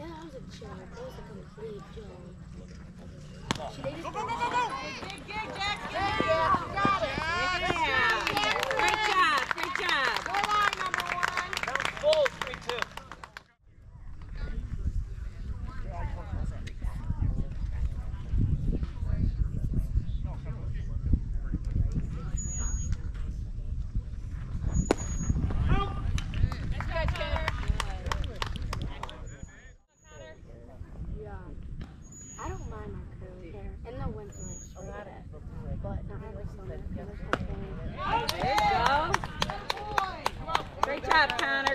Yeah, that was a joke. That was a complete joke. Go, go, go, go, go! Big gig, Jack! Yeah! yeah.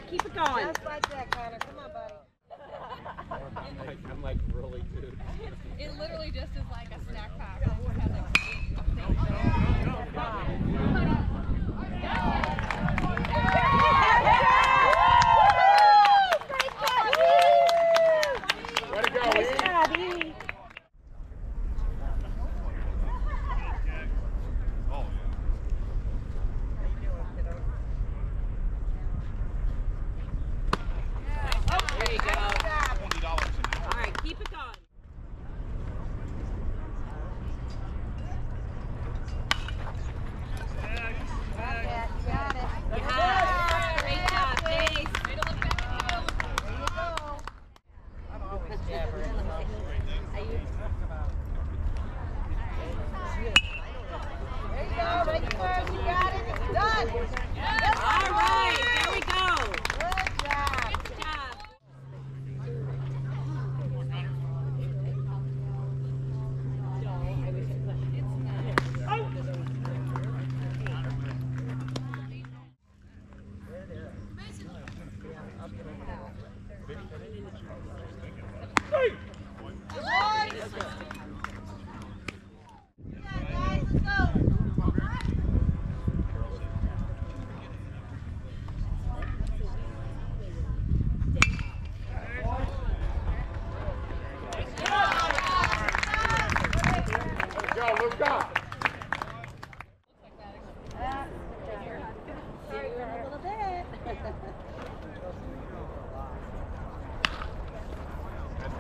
Keep it going. Just like that, Connor. Come on, buddy. I'm like, I'm like really dude. it literally just is like a snack pack.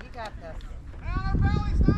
You got this. Uh,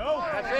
Go. That's it.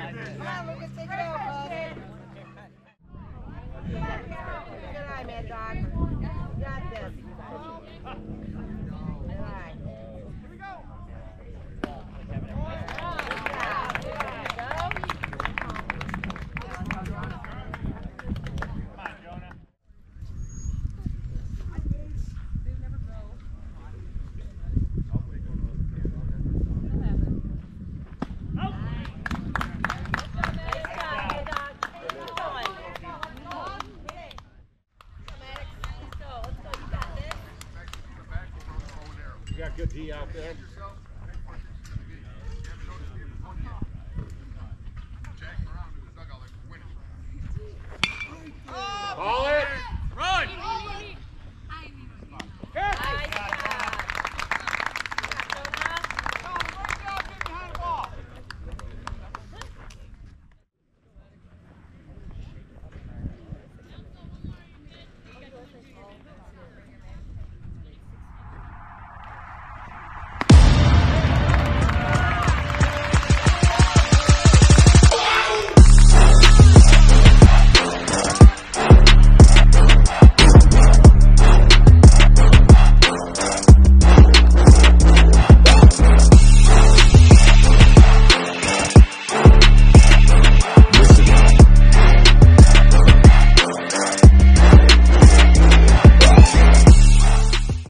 good D out there.